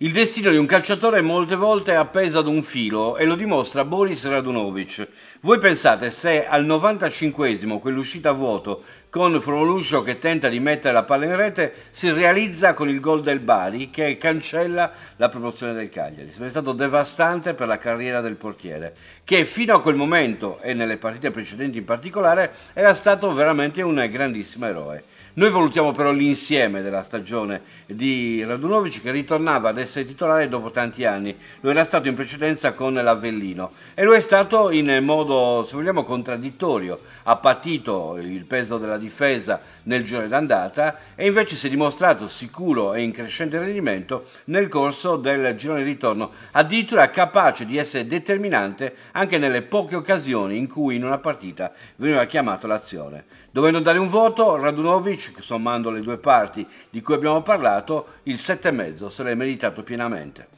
Il destino di un calciatore molte volte è appeso ad un filo e lo dimostra Boris Radunovic. Voi pensate se al 95esimo quell'uscita a vuoto con Froluscio che tenta di mettere la palla in rete si realizza con il gol del Bari che cancella la promozione del Cagliari. Sarebbe stato devastante per la carriera del portiere che fino a quel momento e nelle partite precedenti in particolare era stato veramente un grandissimo eroe. Noi valutiamo però l'insieme della stagione di Radunovic che ritornava ad essere titolare dopo tanti anni. Lo era stato in precedenza con l'Avellino e lo è stato in modo, se vogliamo, contraddittorio. Ha patito il peso della difesa nel girone d'andata e invece si è dimostrato sicuro e in crescente rendimento nel corso del girone di ritorno, addirittura capace di essere determinante anche nelle poche occasioni in cui in una partita veniva chiamato l'azione. Dovendo dare un voto, Radunovic sommando le due parti di cui abbiamo parlato, il 7,5 se l'è meritato pienamente.